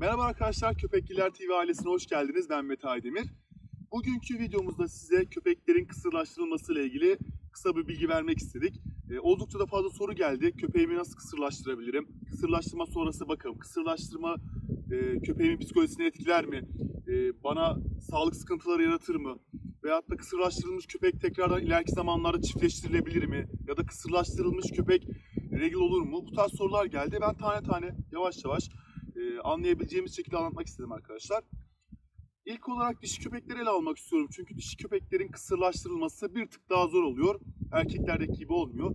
Merhaba arkadaşlar, Köpekliler TV ailesine hoş geldiniz. Ben Mete Aydemir. Bugünkü videomuzda size köpeklerin kısırlaştırılması ile ilgili kısa bir bilgi vermek istedik. Ee, oldukça da fazla soru geldi. Köpeğimi nasıl kısırlaştırabilirim? Kısırlaştırma sonrası bakım. Kısırlaştırma e, köpeğimin psikolojisini etkiler mi? E, bana sağlık sıkıntıları yaratır mı? Veyahut da kısırlaştırılmış köpek tekrardan ileriki zamanlarda çiftleştirilebilir mi? Ya da kısırlaştırılmış köpek regl olur mu? Bu tarz sorular geldi. Ben tane tane yavaş yavaş e, anlayabileceğimiz şekilde anlatmak istedim arkadaşlar. İlk olarak dişi köpekleri ele almak istiyorum. Çünkü dişi köpeklerin kısırlaştırılması bir tık daha zor oluyor. Erkeklerdeki gibi olmuyor.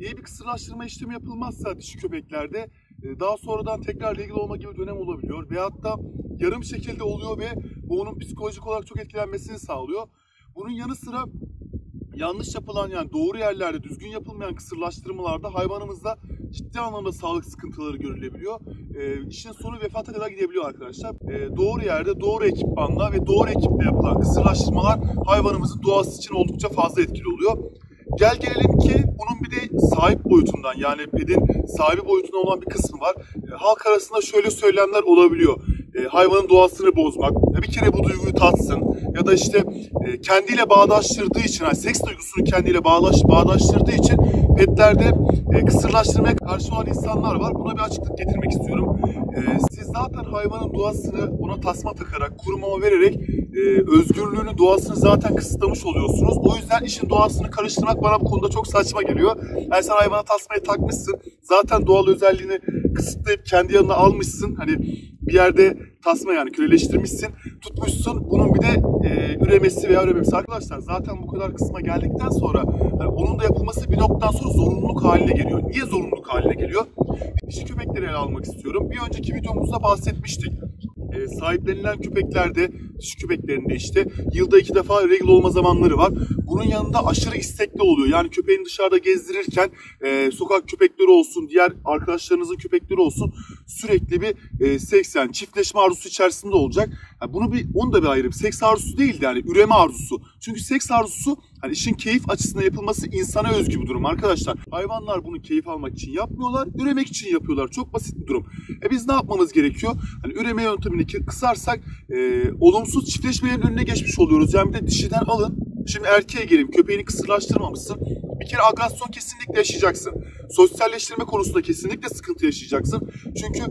İyi bir kısırlaştırma işlemi yapılmazsa dişi köpeklerde e, daha sonradan tekrar ilgili olma gibi dönem olabiliyor. Veyahut da yarım şekilde oluyor ve bu onun psikolojik olarak çok etkilenmesini sağlıyor. Bunun yanı sıra yanlış yapılan yani doğru yerlerde düzgün yapılmayan kısırlaştırmalarda hayvanımızda ciddi anlamda sağlık sıkıntıları görülebiliyor. E, işin sonu vefata kadar gidebiliyor arkadaşlar. E, doğru yerde, doğru ekipmanla ve doğru ekiple yapılan kısırlaştırmalar hayvanımızın doğası için oldukça fazla etkili oluyor. Gel gelelim ki bunun bir de sahip boyutundan yani pedin sahibi boyutundan olan bir kısmı var. E, halk arasında şöyle söylemler olabiliyor. E, hayvanın doğasını bozmak, bir kere bu duyguyu tatsın ya da işte e, kendiyle bağdaştırdığı için, yani seks duygusunu kendiyle bağdaş, bağdaştırdığı için petlerde e, kısırlaştırmaya karşı olan insanlar var. Buna bir açıklık getirmek istiyorum. E, siz zaten hayvanın doğasını ona tasma takarak, kurumama vererek e, özgürlüğünü, doğasını zaten kısıtlamış oluyorsunuz. O yüzden işin doğasını karıştırmak bana bu konuda çok saçma geliyor. Yani sen hayvana tasmayı takmışsın, zaten doğal özelliğini kısıtlayıp kendi yanına almışsın. Hani bir yerde tasma yani köleleştirmişsin, tutmuşsun. Bunun bir de e, üremesi veya ürememesi. Arkadaşlar zaten bu kadar kısma geldikten sonra yani onun da yapılması bir noktadan sonra zorunluluk haline geliyor. Niye zorunluluk haline geliyor? Dişi köpekleri ele almak istiyorum. Bir önceki videomuzda bahsetmiştik. E, sahiplenilen köpeklerde, dişi köpeklerinde işte yılda iki defa regl olma zamanları var. Bunun yanında aşırı istekli oluyor. Yani köpeğini dışarıda gezdirirken e, sokak köpekleri olsun, diğer arkadaşlarınızın köpekleri olsun sürekli bir e, seks yani çiftleşme arzusu içerisinde olacak. Yani bunu bir onu da bir ayrı. Seks arzusu değil de yani üreme arzusu. Çünkü seks arzusu hani işin keyif açısından yapılması insana özgü bir durum arkadaşlar. Hayvanlar bunu keyif almak için yapmıyorlar, üremek için yapıyorlar. Çok basit bir durum. E biz ne yapmamız gerekiyor? Hani üreme yöntemini kısarsak e, olumsuz çiftleşmelerin önüne geçmiş oluyoruz. Yani bir de dişiden alın. Şimdi erkeğe gelin. Köpeğini kısırlaştırmamışsın. Bir kere agresyon kesinlikle yaşayacaksın. Sosyalleştirme konusunda kesinlikle sıkıntı yaşayacaksın. Çünkü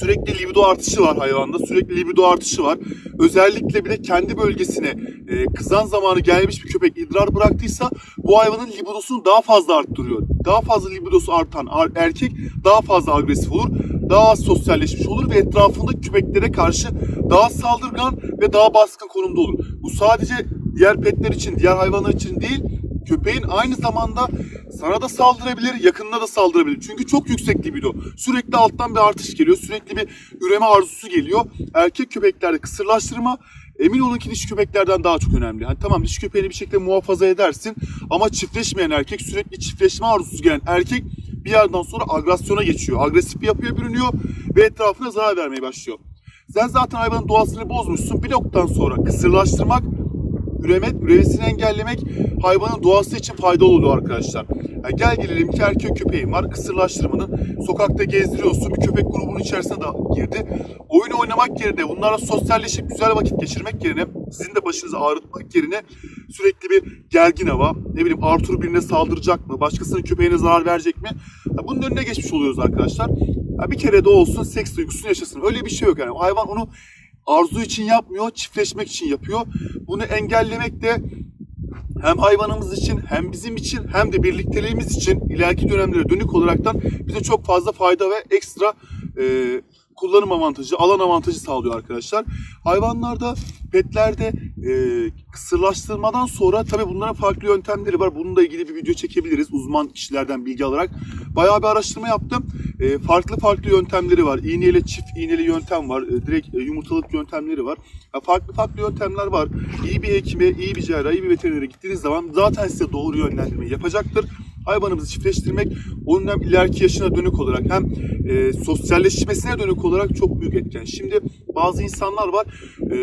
sürekli libido artışı var hayvanda. Sürekli libido artışı var. Özellikle bir de kendi bölgesine e, kızan zamanı gelmiş bir köpek idrar bıraktıysa bu hayvanın libidosunu daha fazla arttırıyor. Daha fazla libidosu artan erkek daha fazla agresif olur. Daha sosyalleşmiş olur ve etrafındaki köpeklere karşı daha saldırgan ve daha baskın konumda olur. Bu sadece diğer petler için, diğer hayvanlar için değil, köpeğin aynı zamanda sana da saldırabilir, yakınına da saldırabilir. Çünkü çok yüksek libido. Sürekli alttan bir artış geliyor, sürekli bir üreme arzusu geliyor. Erkek köpeklerde kısırlaştırma emin olun ki dişi köpeklerden daha çok önemli. Hani tamam dişi köpeğini bir şekilde muhafaza edersin ama çiftleşmeyen erkek, sürekli çiftleşme arzusu gelen erkek bir yerden sonra agresyona geçiyor. Agresif bir yapıya bürünüyor ve etrafına zarar vermeye başlıyor. Sen zaten hayvanın doğasını bozmuşsun. Bir noktadan sonra kısırlaştırmak üremek, üremesini engellemek hayvanın doğası için faydalı oluyor arkadaşlar. Yani gel gelelim ki erkek köpeğin var. Kısırlaştırmanın sokakta gezdiriyorsun. Bir köpek grubunun içerisine de girdi. Oyun oynamak yerine, bunlarla sosyalleşip güzel vakit geçirmek yerine, sizin de başınızı ağrıtmak yerine sürekli bir gergin hava, ne bileyim Arthur birine saldıracak mı, başkasının köpeğine zarar verecek mi? Yani bunun önüne geçmiş oluyoruz arkadaşlar. Yani bir kere de olsun seks duygusunu yaşasın. Öyle bir şey yok yani. Hayvan onu arzu için yapmıyor, çiftleşmek için yapıyor. Bunu engellemek de hem hayvanımız için hem bizim için hem de birlikteliğimiz için ileriki dönemlere dönük olaraktan bize çok fazla fayda ve ekstra e, kullanım avantajı, alan avantajı sağlıyor arkadaşlar. Hayvanlarda, petlerde e, kısırlaştırmadan sonra tabii bunların farklı yöntemleri var. Bununla ilgili bir video çekebiliriz uzman kişilerden bilgi alarak. Bayağı bir araştırma yaptım. E, farklı farklı yöntemleri var. İğneyle çift iğneli yöntem var. E, direkt e, yumurtalık yöntemleri var. Ya, farklı farklı yöntemler var. İyi bir hekime, iyi bir cerrah, iyi bir veterinere gittiğiniz zaman zaten size doğru yönlendirmeyi yapacaktır hayvanımızı çiftleştirmek onun hem ileriki yaşına dönük olarak hem e, sosyalleşmesine dönük olarak çok büyük etken. Şimdi bazı insanlar var e,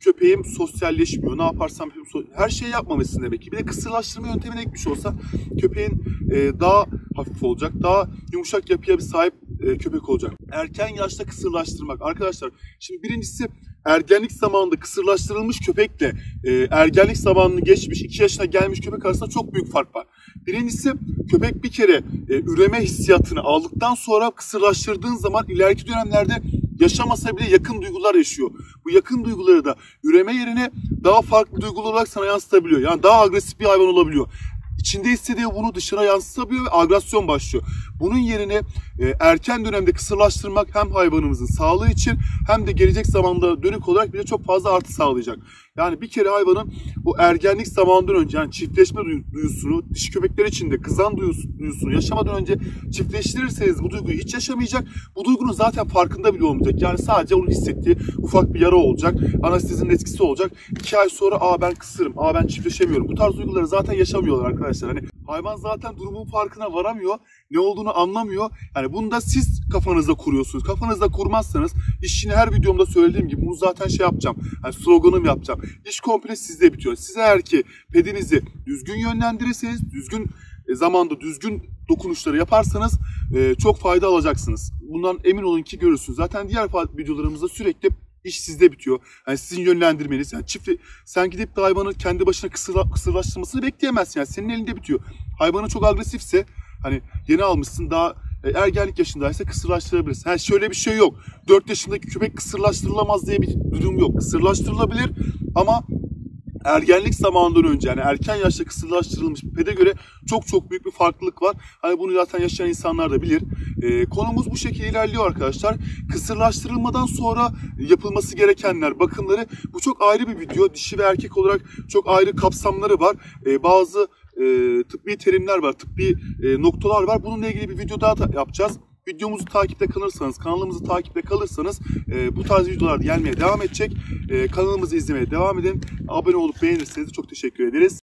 köpeğim sosyalleşmiyor. Ne yaparsam her şeyi yapmamışsın demek ki. Bir de kısırlaştırma yöntemine gitmiş olsa köpeğin e, daha hafif olacak, daha yumuşak yapıya bir sahip e, köpek olacak. Erken yaşta kısırlaştırmak. Arkadaşlar şimdi birincisi ergenlik zamanında kısırlaştırılmış köpekle e, ergenlik zamanını geçmiş 2 yaşına gelmiş köpek arasında çok büyük fark var. Birincisi köpek bir kere e, üreme hissiyatını aldıktan sonra kısırlaştırdığın zaman ileriki dönemlerde yaşamasa bile yakın duygular yaşıyor. Bu yakın duyguları da üreme yerine daha farklı duygular olarak sana yansıtabiliyor. Yani daha agresif bir hayvan olabiliyor. İçinde hissediyor bunu dışarı yansıtabiliyor ve agresyon başlıyor. Bunun yerine e, erken dönemde kısırlaştırmak hem hayvanımızın sağlığı için hem de gelecek zamanda dönük olarak bize çok fazla artı sağlayacak. Yani bir kere hayvanın bu ergenlik zamanından önce yani çiftleşme duyu- duyusunu, dişi köpekler için de kızan duyusu- duyusunu yaşamadan önce çiftleştirirseniz bu duyguyu hiç yaşamayacak. Bu duygunun zaten farkında bile olmayacak. Yani sadece onun hissettiği ufak bir yara olacak. Anestezinin etkisi olacak. İki ay sonra aa ben kısırım, aa ben çiftleşemiyorum. Bu tarz duyguları zaten yaşamıyorlar arkadaşlar. Hani hayvan zaten durumun farkına varamıyor. Ne olduğunu anlamıyor. Yani bunu da siz kafanızda kuruyorsunuz. Kafanızda kurmazsanız işini her videomda söylediğim gibi bunu zaten şey yapacağım. Hani sloganım yapacağım. İş komple sizde bitiyor. Siz eğer ki pedinizi düzgün yönlendirirseniz, düzgün e, zamanda düzgün dokunuşları yaparsanız e, çok fayda alacaksınız. Bundan emin olun ki görürsünüz. Zaten diğer videolarımızda sürekli iş sizde bitiyor. Yani sizin yönlendirmeniz. Yani çiftli, sen gidip de hayvanı kendi başına kısırla, kısırlaştırmasını bekleyemezsin. Yani senin elinde bitiyor. Hayvanı çok agresifse hani yeni almışsın daha e, ergenlik yaşındaysa kısırlaştırabilirsin. Ha, şöyle bir şey yok. 4 yaşındaki köpek kısırlaştırılamaz diye bir durum yok. Kısırlaştırılabilir ama ergenlik zamanından önce yani erken yaşta kısırlaştırılmış pede göre çok çok büyük bir farklılık var. Hani bunu zaten yaşayan insanlar da bilir. Ee, konumuz bu şekilde ilerliyor arkadaşlar. Kısırlaştırılmadan sonra yapılması gerekenler, bakımları bu çok ayrı bir video. Dişi ve erkek olarak çok ayrı kapsamları var. Ee, bazı e, tıbbi terimler var, tıbbi e, noktalar var. Bununla ilgili bir video daha ta- yapacağız. Videomuzu takipte kalırsanız, kanalımızı takipte kalırsanız e, bu tarz videolar gelmeye devam edecek. E, kanalımızı izlemeye devam edin. Abone olup beğenirseniz çok teşekkür ederiz.